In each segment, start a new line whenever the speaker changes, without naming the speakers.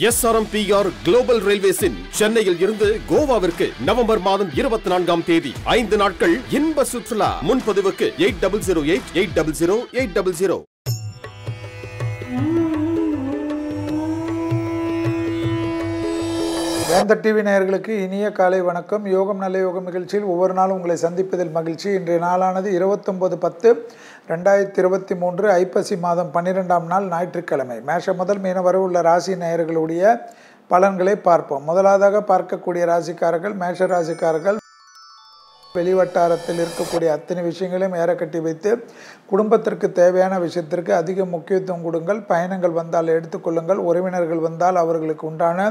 SRMPR global ரயில்வேஸின் சென்னையில் இருந்து கோவாவிற்கு November மாதம் இருபத்தி நான்காம் தேதி ஐந்து நாட்கள் இன்ப சுற்றுலா. முன்பதிவுக்கு eight double zero eight eight double zero eight double zero.
Vendhar TV நேயர்களுக்கு இனிய காலை வணக்கம். யோகம் நல்ல யோகம் நிகழ்ச்சியில் ஒவ்வொரு நாளும் உங்களை சந்திப்பதில் மகிழ்ச்சி. இன்றைய நாளானது இருபத்தொன்பது பத்து. ரெண்டாயிரத்தி இருபத்தி மூன்று ஐப்பசி மாதம் பன்னிரெண்டாம் நாள் ஞாயிற்றுக்கிழமை. மேஷம் முதல் மீன வரை உள்ள ராசி நேயர்களுடைய பலன்களை பார்ப்போம். முதலாவதாக பார்க்கக்கூடிய ராசிக்காரர்கள் மேஷ ராசிக்காரர்கள் வெளிவட்டாரத்தில் இருக்கக்கூடிய அத்தனை விஷயங்களையும் ஏற கட்டி வைத்து குடும்பத்திற்கு தேவையான விஷயத்திற்கு அதிக முக்கியத்துவம் கொடுங்கள். பயணங்கள் வந்தால் எடுத்துக்கொள்ளுங்கள் உறவினர்கள் வந்தால் அவர்களுக்கு உண்டான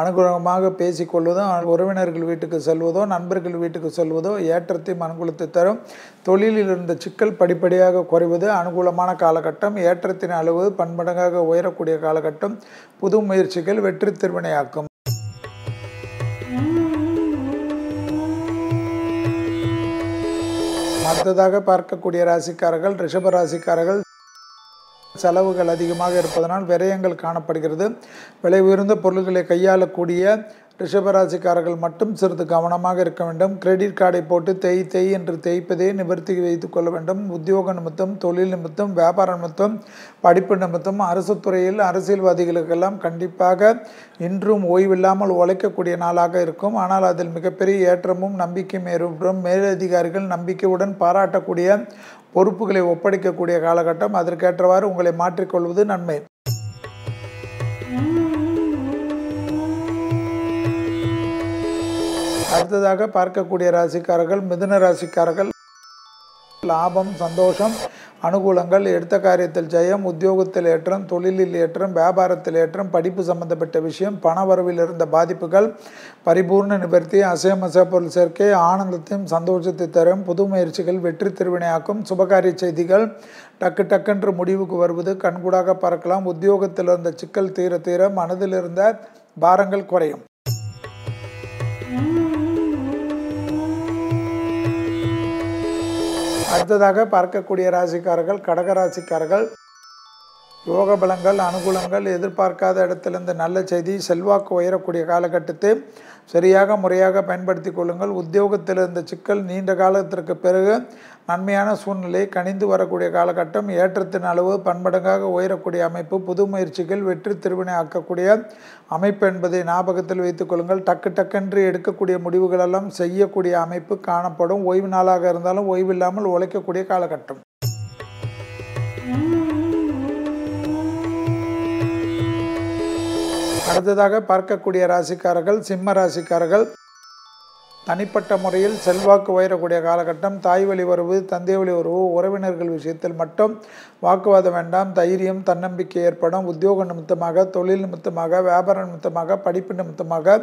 அனுகூலமாக பேசிக்கொள்வதும் உறவினர்கள் வீட்டுக்கு செல்வதோ நண்பர்கள் வீட்டுக்கு செல்வதோ ஏற்றத்தையும் அனுகூலத்தை தரும். தொழிலில் இருந்த சிக்கல் படிப்படியாக குறைவது அனுகூலமான காலகட்டம். ஏற்றத்தின் அளவு பன்மடங்காக உயரக்கூடிய காலகட்டம். புது முயற்சிகள் வெற்றி திருவினையாக்கும். அடுத்ததாக பார்க்கக்கூடிய ராசிக்காரர்கள் ரிஷப ராசிக்காரர்கள் செலவுகள் அதிகமாக இருப்பதனால் விரயங்கள் காணப்படுகிறது. விலை உயர்ந்த பொருள்களை கையாளக்கூடிய ரிஷபராசிக்காரர்கள் மட்டும் சிறிது கவனமாக இருக்க வேண்டும். கிரெடிட் கார்டை போட்டு தேய் தேய் என்று தேய்ப்பதே நிவர்த்தி வைத்துக் கொள்ள வேண்டும். உத்தியோக நிமித்தம் தொழில் நிமித்தம் வியாபார நிமித்தம் படிப்பு நிமித்தம் அரசு துறையில் அரசியல்வாதிகளுக்கெல்லாம் கண்டிப்பாக இன்றும் ஓய்வில்லாமல் உழைக்கக்கூடிய நாளாக இருக்கும். ஆனால் அதில் மிகப்பெரிய ஏற்றமும் நம்பிக்கையும் ஏற்படும். மேலதிகாரிகள் நம்பிக்கையுடன் பாராட்டக்கூடிய பொறுப்புகளை ஒப்படைக்கக்கூடிய காலகட்டம். அதற்கேற்றவாறு உங்களை மாற்றிக்கொள்வது நன்மை. அடுத்ததாக பார்க்கக்கூடிய ராசிக்காரர்கள் மிதுன ராசிக்காரர்கள். லாபம் சந்தோஷம் அனுகூலங்கள் எடுத்த காரியத்தில் ஜெயம் உத்தியோகத்தில் ஏற்றம் தொழிலில் ஏற்றம் வியாபாரத்தில் ஏற்றம் படிப்பு சம்பந்தப்பட்ட விஷயம் பண வரவில் இருந்த பாதிப்புகள் பரிபூர்ண நிவர்த்தி அசையமச பொருள் சேர்க்கை ஆனந்தத்தையும் சந்தோஷத்தை தரும் புது முயற்சிகள் வெற்றி திருவினையாக்கும் சுபகாரிய செய்திகள் டக்கு டக்கென்று முடிவுக்கு வருவது கண்கூடாக பார்க்கலாம் உத்தியோகத்தில் இருந்த சிக்கல் தீர தீர மனதில் இருந்த பாரங்கள் குறையும். அடுத்ததாக பார்க்கக்கூடிய ராசிக்காரர்கள் கடக ராசிக்காரர்கள் யோக பலங்கள் அனுகூலங்கள் எதிர்பார்க்காத இடத்திலிருந்து நல்ல செய்தி செல்வாக்கு உயரக்கூடிய காலகட்டத்தை சரியாக முறையாக பயன்படுத்தி கொள்ளுங்கள். உத்தியோகத்தில் இருந்த சிக்கல் நீண்ட காலத்திற்கு பிறகு நன்மையான சூழ்நிலை கணிந்து வரக்கூடிய காலகட்டம் ஏற்றத்தின் அளவு பன்மடங்காக உயரக்கூடிய அமைப்பு புது முயற்சிகள் வெற்றி திருவினை ஆக்கக்கூடிய அமைப்பு என்பதை ஞாபகத்தில் வைத்துக் கொள்ளுங்கள். டக்கு டக்கென்று எடுக்கக்கூடிய முடிவுகளெல்லாம் செய்யக்கூடிய அமைப்பு காணப்படும். ஓய்வு நாளாக இருந்தாலும் ஓய்வில்லாமல் உழைக்கக்கூடிய காலகட்டம். அடுத்ததாக பார்க்கக்கூடிய ராசிக்காரர்கள் சிம்ம ராசிக்காரர்கள். தனிப்பட்ட முறையில் செல்வாக்கு உயரக்கூடிய காலகட்டம் தாய் வழி உறவு தந்தை வழி உறவு உறவினர்கள் விஷயத்தில் மட்டும் வாக்குவாதம் வேண்டாம் தைரியம் தன்னம்பிக்கை ஏற்படும். உத்தியோக நிமித்தமாக தொழில் நிமித்தமாக வியாபார நிமித்தமாக படிப்பு நிமித்தமாக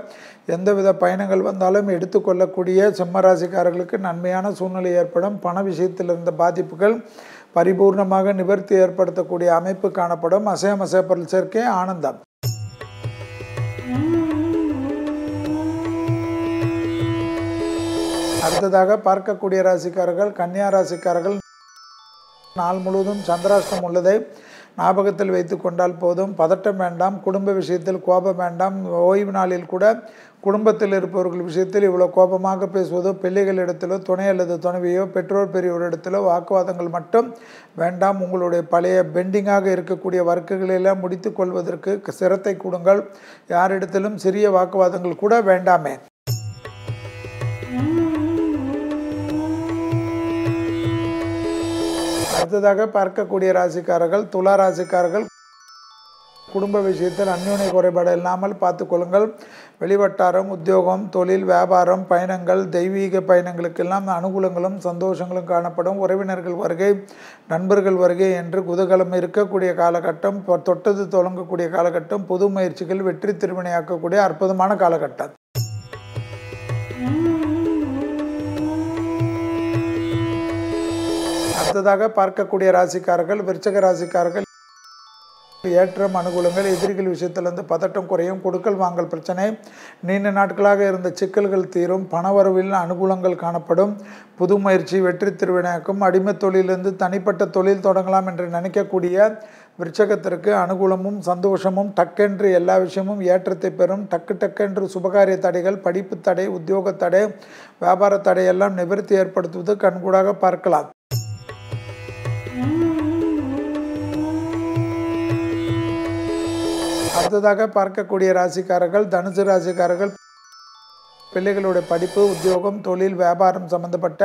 எந்தவித பயணங்கள் வந்தாலும் எடுத்துக்கொள்ளக்கூடிய சிம்மராசிக்காரர்களுக்கு நன்மையான சூழ்நிலை ஏற்படும். பண விஷயத்தில் இருந்த பாதிப்புகள் பரிபூர்ணமாக நிவர்த்தி ஏற்படுத்தக்கூடிய அமைப்பு காணப்படும். அசையமசை பொருள் சேர்க்கை ஆனந்தம். அடுத்ததாக பார்க்கக்கூடிய ராசிக்காரர்கள் கன்னியா ராசிக்காரர்கள் நாள் முழுவதும் சந்திராஷ்டம் உள்ளதை ஞாபகத்தில் வைத்து கொண்டால் போதும். பதட்டம் வேண்டாம் குடும்ப விஷயத்தில் கோபம் வேண்டாம். ஓய்வு நாளில் கூட குடும்பத்தில் இருப்பவர்கள் விஷயத்தில் இவ்வளோ கோபமாக பேசுவதோ பிள்ளைகளிடத்திலோ துணை அல்லது துணைவியோ பெற்றோர் பெரியவரிடத்திலோ வாக்குவாதங்கள் மட்டும் வேண்டாம். உங்களுடைய பழைய பெண்டிங்காக இருக்கக்கூடிய வர்க்குகளெல்லாம் முடித்து கொள்வதற்கு சிரத்தை கொடுங்கள். யாரிடத்திலும் சிறிய வாக்குவாதங்கள் கூட வேண்டாமே. அடுத்ததாக பார்க்கக்கூடிய ராசிக்காரர்கள் துலா ராசிக்காரர்கள். குடும்ப விஷயத்தில் அந்யோன்ய குறைபாடு இல்லாமல் பார்த்துக்கொள்ளுங்கள் வெளிவட்டாரம் உத்தியோகம் தொழில் வியாபாரம் பயணங்கள் தெய்வீக பயணங்களுக்கெல்லாம் அனுகூலங்களும் சந்தோஷங்களும் காணப்படும். உறவினர்கள் வருகை நண்பர்கள் வருகை என்று குதகலம் இருக்கக்கூடிய காலகட்டம் தொட்டது தொடங்கக்கூடிய காலகட்டம் புது முயற்சிகள் வெற்றி திருவினையாக்கக்கூடிய அற்புதமான காலகட்டம். அடுத்ததாக பார்க்கக்கூடிய ராசிக்காரர்கள் விருச்சக ராசிக்காரர்கள் ஏற்றம் அனுகூலங்கள் எதிரிகள் விஷயத்திலிருந்து பதட்டம் குறையும் கொடுக்கல் வாங்கல் பிரச்சனை நீண்ட நாட்களாக இருந்த சிக்கல்கள் தீரும் பணவரவில் அனுகூலங்கள் காணப்படும் புது முயற்சி வெற்றி திருவினையாக்கும் அடிமை தொழிலிருந்து தனிப்பட்ட தொழில் தொடங்கலாம் என்று நினைக்கக்கூடிய விருச்சகத்திற்கு அனுகூலமும் சந்தோஷமும் டக்கென்று எல்லா விஷயமும் ஏற்றத்தை பெறும் டக்கு டக்கென்று சுபகாரிய தடைகள் படிப்பு தடை உத்தியோக தடை வியாபார தடை எல்லாம் நிவர்த்தி ஏற்படுத்துவது கண்கூடாக பார்க்கலாம். அடுத்ததாக பார்க்கக்கூடிய ராசிக்காரர்கள் தனுசு ராசிக்காரர்கள் பிள்ளைகளுடைய படிப்பு உத்தியோகம் தொழில் வியாபாரம் சம்பந்தப்பட்ட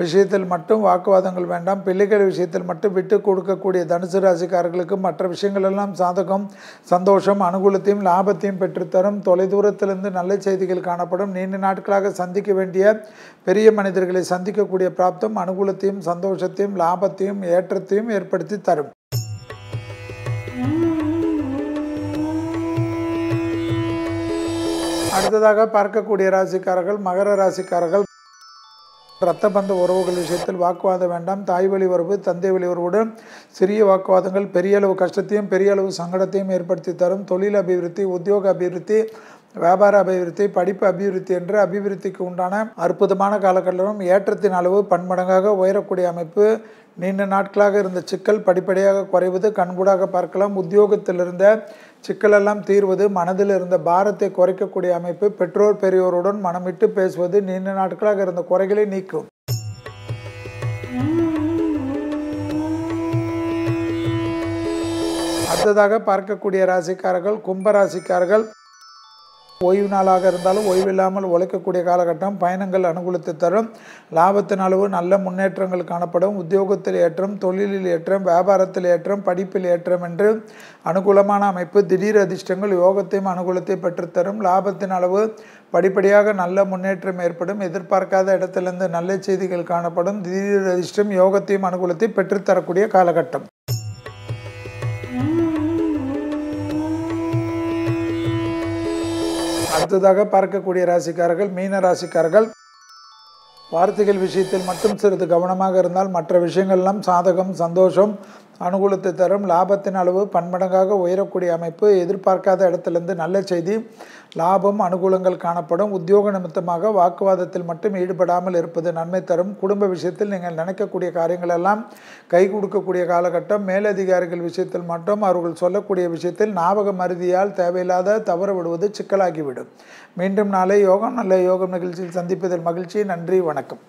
விஷயத்தில் மட்டும் வாக்குவாதங்கள் வேண்டாம். பிள்ளைகள் விஷயத்தில் மட்டும் விட்டு கொடுக்கக்கூடிய தனுசு ராசிக்காரர்களுக்கு மற்ற விஷயங்களெல்லாம் சாதகம் சந்தோஷம் அனுகூலத்தையும் லாபத்தையும் பெற்றுத்தரும். தொலைதூரத்திலிருந்து நல்ல செய்திகள் காணப்படும். நீண்ட நாட்களாக சந்திக்க வேண்டிய பெரிய மனிதர்களை சந்திக்கக்கூடிய பிராப்தம் அனுகூலத்தையும் சந்தோஷத்தையும் லாபத்தையும் ஏற்றத்தையும் ஏற்படுத்தி தரும். அடுத்ததாக பார்க்கக்கூடிய ராசிக்காரர்கள் மகர ராசிக்காரர்கள் இரத்த பந்த உறவுகள் விஷயத்தில் வாக்குவாதம் வேண்டாம். தாய் வழி உறவு தந்தை வழி உறவுடன் சிறிய வாக்குவாதங்கள் பெரிய அளவு கஷ்டத்தையும் பெரிய அளவு சங்கடத்தையும் ஏற்படுத்தி தரும். தொழில் அபிவிருத்தி உத்தியோக அபிவிருத்தி வியாபார அபிவிருத்தி படிப்பு அபிவிருத்தி என்று அபிவிருத்திக்கு உண்டான அற்புதமான காலகட்டமும் ஏற்றத்தின் அளவு பன்மடங்காக உயரக்கூடிய அமைப்பு. நீண்ட நாட்களாக இருந்த சிக்கல் படிப்படியாக குறைவது கண்கூடாக பார்க்கலாம். உத்தியோகத்தில் இருந்த சிக்கலெல்லாம் தீர்வது மனதில் இருந்த பாரத்தை குறைக்கக்கூடிய அமைப்பு பெற்றோர் பெரியோருடன் மனமிட்டு பேசுவது நீண்ட நாட்களாக இருந்த குறைகளை நீக்கும். அடுத்ததாக பார்க்கக்கூடிய ராசிக்காரர்கள் கும்ப ராசிக்காரர்கள் ஓய்வு நாளாக இருந்தாலும் ஓய்வில்லாமல் உழைக்கக்கூடிய காலகட்டம் பயணங்கள் அனுகூலத்தை தரும். லாபத்தின் அளவு நல்ல முன்னேற்றங்கள் காணப்படும். உத்தியோகத்தில் ஏற்றம் தொழிலில் ஏற்றம் வியாபாரத்தில் ஏற்றம் படிப்பில் ஏற்றம் என்று அனுகூலமான அமைப்பு திடீர் அதிர்ஷ்டங்கள் யோகத்தையும் அனுகூலத்தை பெற்றுத்தரும். லாபத்தின் அளவு படிப்படியாக நல்ல முன்னேற்றம் ஏற்படும். எதிர்பார்க்காத இடத்திலிருந்து நல்ல செய்திகள் காணப்படும். திடீர் அதிர்ஷ்டம் யோகத்தையும் அனுகூலத்தை பெற்றுத்தரக்கூடிய காலகட்டம். அடுத்ததாக பார்க்கக்கூடிய ராசிக்காரர்கள் மீன ராசிக்காரர்கள். வார்த்தைகள் விஷயத்தில் மட்டும் சிறிது கவனமாக இருந்தால் மற்ற விஷயங்கள்லாம் சாதகம் சந்தோஷம் அனுகூலத்தை தரும். லாபத்தின் அளவு பன்மடங்காக உயரக்கூடிய அமைப்பு எதிர்பார்க்காத இடத்திலிருந்து நல்ல செய்தி. லாபம் அனுகூலங்கள் காணப்படும். உத்தியோக நிமித்தமாக வாக்குவாதத்தில் மட்டும் ஈடுபடாமல் இருப்பது நன்மை தரும். குடும்ப விஷயத்தில் நீங்கள் நினைக்கக்கூடிய காரியங்கள் எல்லாம் கை கொடுக்கக்கூடிய காலகட்டம். மேலதிகாரிகள் விஷயத்தில் மட்டும் அவர்கள் சொல்லக்கூடிய விஷயத்தில் ஞாபக மருதியால் தேவையில்லாத தவற விடுவது சிக்கலாகிவிடும். மீண்டும் நாளை யோகம் நல்ல யோகம் நிகழ்ச்சியில் சந்திப்பதில் மகிழ்ச்சி. நன்றி வணக்கம்.